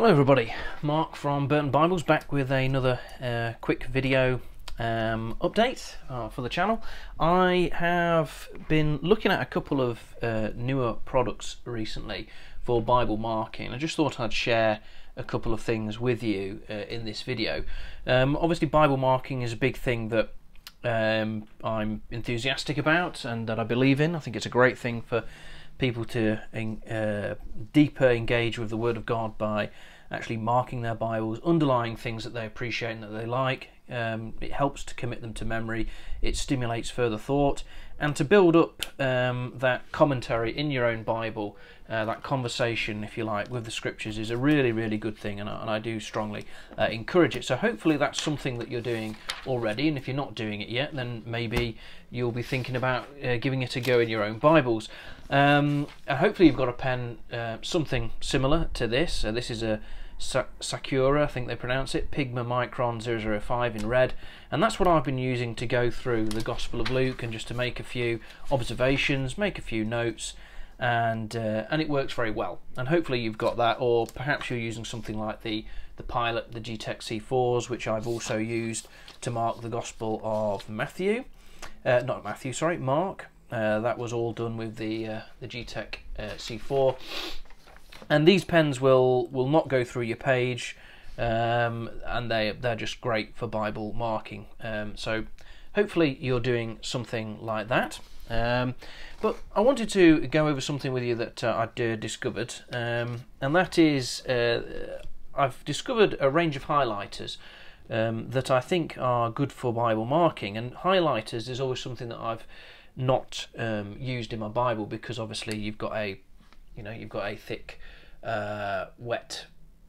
Hello everybody, Mark from Burton Bibles back with another uh, quick video um, update uh, for the channel. I have been looking at a couple of uh, newer products recently for Bible marking. I just thought I'd share a couple of things with you uh, in this video. Um, obviously Bible marking is a big thing that um, I'm enthusiastic about and that I believe in. I think it's a great thing for people to uh, deeper engage with the Word of God by actually marking their Bibles, underlying things that they appreciate and that they like. Um, it helps to commit them to memory. It stimulates further thought, and to build up um, that commentary in your own Bible, uh, that conversation, if you like, with the Scriptures is a really, really good thing, and I, and I do strongly uh, encourage it. So hopefully that's something that you're doing already, and if you're not doing it yet, then maybe you'll be thinking about uh, giving it a go in your own Bibles. Um, hopefully you've got a pen, uh, something similar to this. So, this is a Sakura, I think they pronounce it, Pigma Micron 005 in red, and that's what I've been using to go through the Gospel of Luke and just to make a few observations, make a few notes, and uh, and it works very well. And hopefully you've got that, or perhaps you're using something like the the Pilot, the G-Tec C4s, which I've also used to mark the Gospel of Matthew, uh, not Matthew, sorry, Mark. Uh, that was all done with the uh, the uh, C4, and these pens will will not go through your page, um, and they they're just great for Bible marking. Um, so hopefully you're doing something like that. Um, but I wanted to go over something with you that uh, I'd uh, discovered, um, and that is uh, I've discovered a range of highlighters um, that I think are good for Bible marking. And highlighters is always something that I've not um, used in my Bible because obviously you've got a, you know, you've got a thick, uh, wet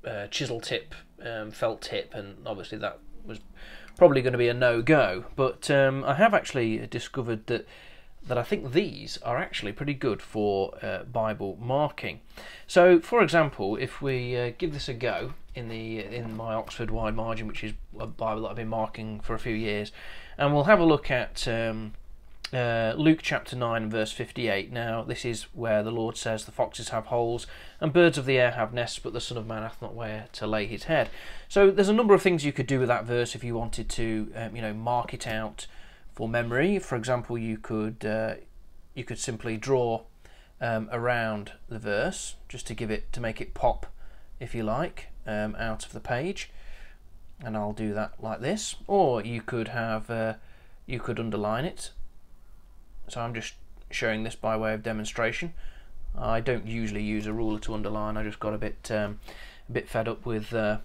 uh, chisel tip, um, felt tip, and obviously that was probably going to be a no go. But um, I have actually discovered that that I think these are actually pretty good for uh, Bible marking. So, for example, if we uh, give this a go in the in my Oxford Wide Margin, which is a Bible that I've been marking for a few years, and we'll have a look at um, uh, Luke chapter 9 verse 58. Now, this is where the Lord says, The foxes have holes, and birds of the air have nests, but the Son of Man hath not where to lay his head. So, there's a number of things you could do with that verse if you wanted to, um, you know, mark it out for memory. For example, you could uh, you could simply draw um, around the verse just to give it to make it pop, if you like, um, out of the page. And I'll do that like this. Or you could have uh, you could underline it so I'm just showing this by way of demonstration. I don't usually use a ruler to underline. I just got a bit um, a bit fed up with uh,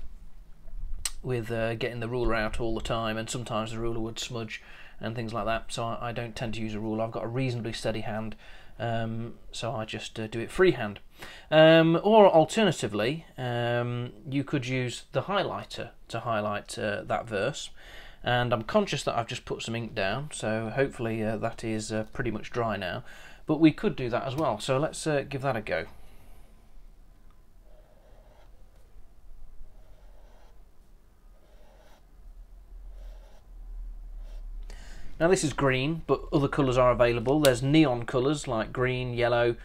with uh, getting the ruler out all the time, and sometimes the ruler would smudge and things like that. So I, I don't tend to use a ruler. I've got a reasonably steady hand, um, so I just uh, do it freehand. Um, or alternatively, um, you could use the highlighter to highlight uh, that verse and I'm conscious that I've just put some ink down so hopefully uh, that is uh, pretty much dry now but we could do that as well so let's uh, give that a go Now this is green, but other colours are available. There's neon colours like green, yellow,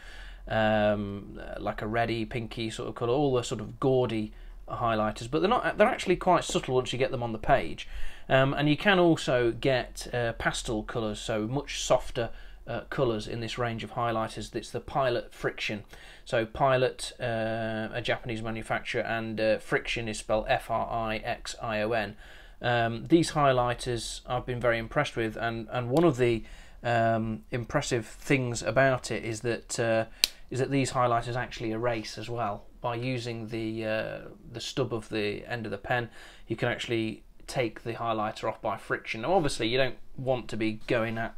um, like a reddy, pinky sort of colour, all the sort of gaudy highlighters, but they're not. They're actually quite subtle once you get them on the page. Um, and you can also get uh, pastel colours, so much softer uh, colours in this range of highlighters. It's the Pilot Frixion. So Pilot, uh, a Japanese manufacturer, and uh, Frixion is spelled F-R-I-X-I-O-N. Um, these highlighters I've been very impressed with, and and one of the um, impressive things about it is that uh, is that these highlighters actually erase as well by using the uh, the stub of the end of the pen. You can actually take the highlighter off by friction. Now, obviously, you don't want to be going at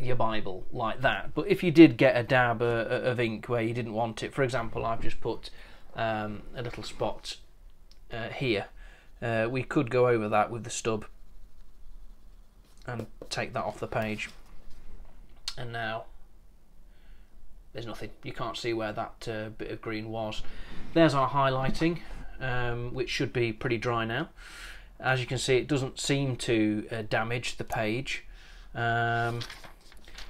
your Bible like that, but if you did get a dab uh, of ink where you didn't want it, for example, I've just put um, a little spot uh, here. Uh, we could go over that with the stub and take that off the page. And now there's nothing. You can't see where that uh, bit of green was. There's our highlighting, um, which should be pretty dry now. As you can see, it doesn't seem to uh, damage the page. Um,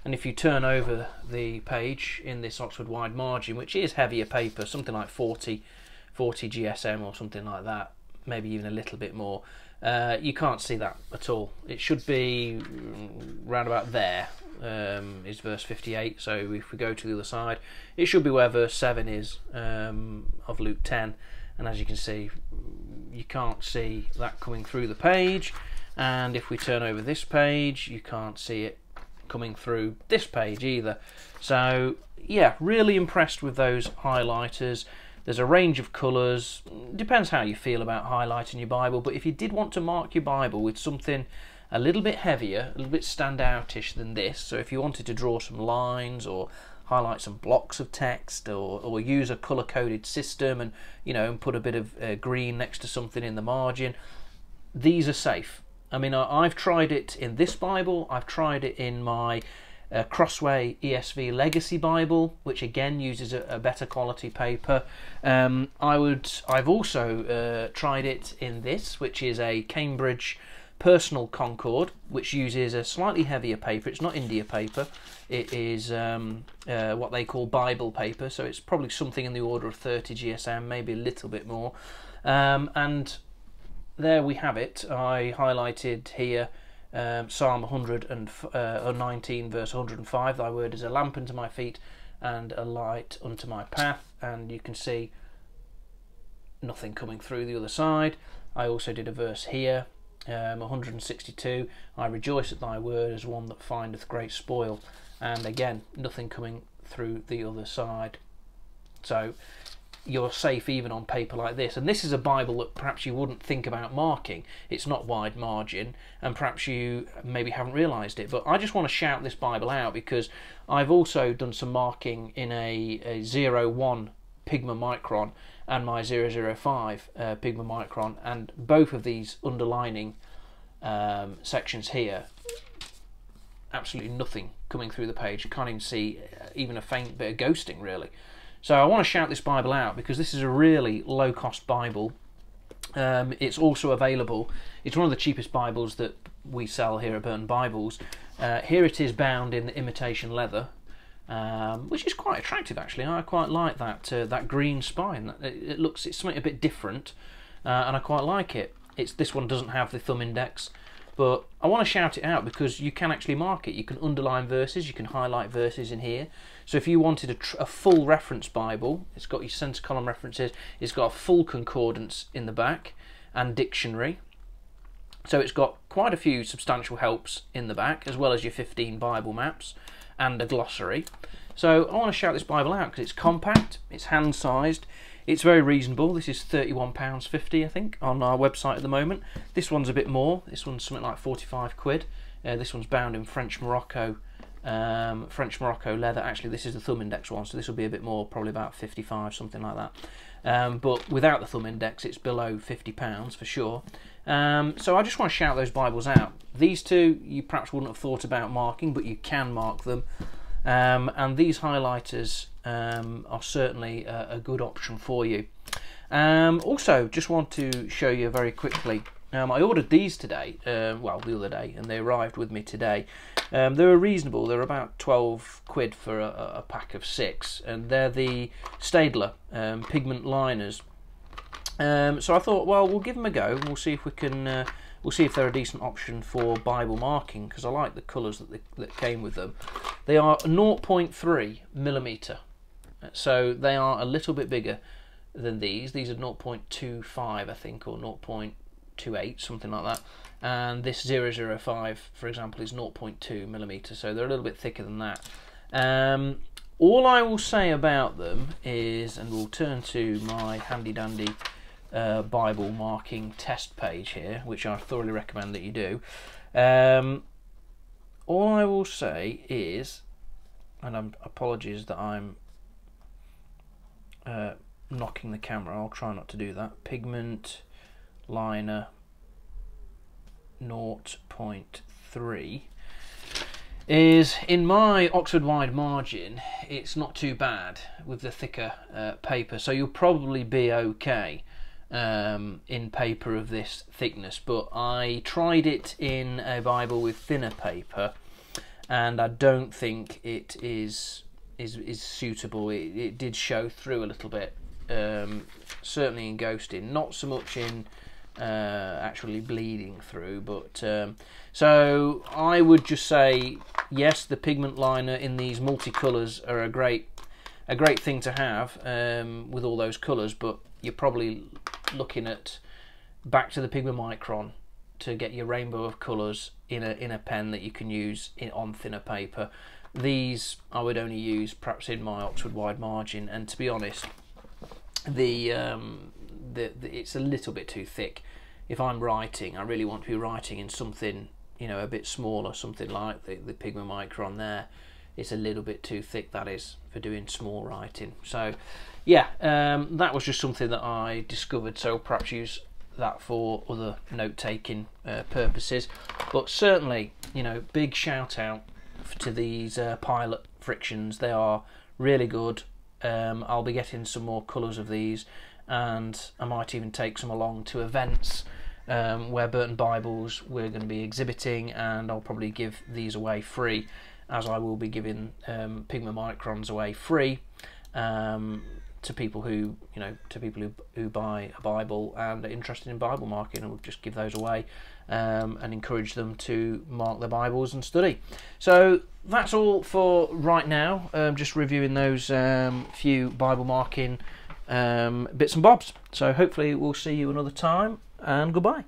and if you turn over the page in this Oxford wide margin, which is heavier paper, something like 40, 40 GSM or something like that, maybe even a little bit more. Uh, you can't see that at all. It should be round about there um, is verse 58. So if we go to the other side, it should be where verse 7 is um, of Luke 10. And as you can see, you can't see that coming through the page. And if we turn over this page, you can't see it coming through this page either. So yeah, really impressed with those highlighters. There's a range of colours. Depends how you feel about highlighting your Bible, but if you did want to mark your Bible with something a little bit heavier, a little bit standoutish than this, so if you wanted to draw some lines or highlight some blocks of text or, or use a color coded system and you know and put a bit of uh, green next to something in the margin these are safe. I mean I, have tried it in this bible. I've tried it in my uh, crossway esv legacy bible which again uses a, a better quality paper. Um, i would i've also uh, tried it in this which is a cambridge Personal Concord, which uses a slightly heavier paper. It's not India paper. It is um, uh, what they call Bible paper, so it's probably something in the order of 30 GSM, maybe a little bit more. Um, and there we have it. I highlighted here um, Psalm 119, uh, verse 105. Thy word is a lamp unto my feet and a light unto my path. And you can see nothing coming through the other side. I also did a verse here um, 162 I rejoice at thy word as one that findeth great spoil. And again nothing coming through the other side. So you're safe even on paper like this. And this is a bible that perhaps you wouldn't think about marking. It's not wide margin. And perhaps you maybe haven't realized it. But i just want to shout this bible out because i've also done some marking in a, a 01 Pigma Micron and my 005 uh, Pigma Micron, and both of these underlining um, sections here, absolutely nothing coming through the page. You can't even see uh, even a faint bit of ghosting, really. So I want to shout this Bible out because this is a really low cost Bible. Um, it's also available. It's one of the cheapest Bibles that we sell here at Burton Bibles. Uh, here it is bound in imitation leather, um, which is quite attractive actually. I quite like that uh, that green spine. It, looks it's something a bit different, uh, and I quite like it. It's this one doesn't have the thumb index, but I want to shout it out because you can actually mark it. You can underline verses, you can highlight verses in here. So if you wanted a, a full reference Bible, it's got your centre column references. It's got a full concordance in the back and dictionary. So it's got quite a few substantial helps in the back, as well as your 15 Bible maps and a glossary. So I want to shout this Bible out because it's compact, it's hand sized, it's very reasonable. This is £31.50 I think on our website at the moment. This one's a bit more, this one's something like 45 quid. Uh, this one's bound in French Morocco um, French Morocco leather. Actually, this is the thumb index one, so this will be a bit more, probably about 55, something like that. Um, but without the thumb index, it's below 50 pounds for sure. Um, so I just want to shout those Bibles out. These two you perhaps wouldn't have thought about marking, but you can mark them. Um, and these highlighters um, are certainly a, a, good option for you. Um, also, just want to show you very quickly. Um, I ordered these today, uh, well, the other day, and they arrived with me today. Um, they're reasonable. They're about 12 quid for a, a, pack of six, and they're the Staedtler pigment liners. Um, so I thought, well, we'll give them a go. We'll see if we can. Uh, we'll see if they're a decent option for Bible marking because I like the colours that they, that came with them. They are 0.3 millimeter, so they are a little bit bigger than these. These are 0.25, I think, or 0.28, something like that. And this 005, for example, is 0.2 millimeter, so they're a little bit thicker than that. Um, all I will say about them is, and we'll turn to my handy dandy Bible marking test page here, which I thoroughly recommend that you do. Um, all I will say is, and I'm apologies that I'm uh, knocking the camera. I'll try not to do that. Pigment liner 0.3 is in my Oxford wide margin it's not too bad with the thicker uh, paper so you'll probably be okay um, in paper of this thickness, but I tried it in a Bible with thinner paper, and I don't think it is is is suitable. It, it did show through a little bit um, certainly in ghosting, not so much in uh, actually bleeding through. But um, so I would just say yes, the pigment liner in these multicolours are a great a great thing to have um, with all those colours. But you're probably looking at back to the Pigma Micron to get your rainbow of colours in a in a pen that you can use in, on thinner paper. These I would only use perhaps in my Oxford wide margin, and to be honest, the, um, the, the it's a little bit too thick. If I'm writing, I really want to be writing in something you know a bit smaller, something like the the Pigma Micron there. It's a little bit too thick. That is for doing small writing. So yeah, um, that was just something that I discovered. So perhaps use that for other note taking uh, purposes. But certainly, you know, big shout out to these uh, pilot Frixions. They are really good. Um, I'll be getting some more colours of these, and I might even take some along to events um, where Burton Bibles we're going to be exhibiting, and I'll probably give these away free, as I will be giving um, Pigma Microns away free. Um, to people who you know to people who, who buy a Bible and are interested in Bible marking, and we'll just give those away um, and encourage them to mark their Bibles and study. So that's all for right now. Um, just reviewing those um, few Bible marking um, bits and bobs. So hopefully we'll see you another time, and goodbye.